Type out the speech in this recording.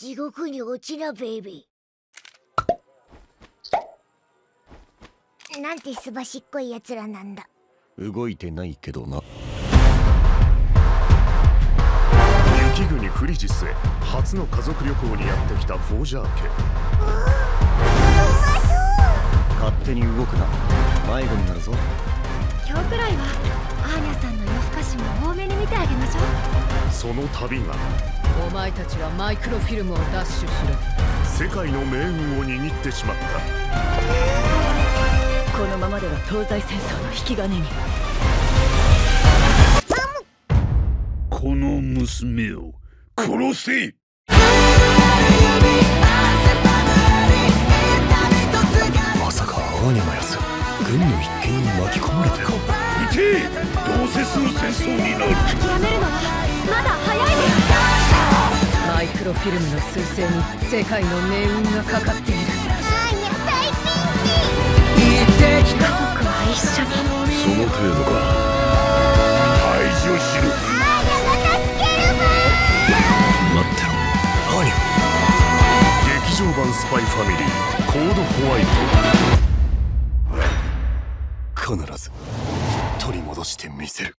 地獄に落ちなベイビー。なんてすばしっこいやつらなんだ。動いてないけどな。雪国フリジスへ初の家族旅行にやってきたフォージャー家。勝手に動くな。迷子になるぞ。今日くらいはアーニャさんのその旅が。お前たちはマイクロフィルムをダッシュしろ世界の命運を握ってしまった。このままでは東西戦争の引き金に。この娘を殺せ。まさかアーニャのやつ軍の一件に巻き込まれて。撃てどうせすぐ戦争になる。諦めるの。はマイクロフィルムの彗星に世界の命運がかかっている。家族は一緒にその程度か排除しろアーニャが助ける。待ってろ。アーニャ劇場版スパイファミリーコードホワイト。必ず取り戻してみせる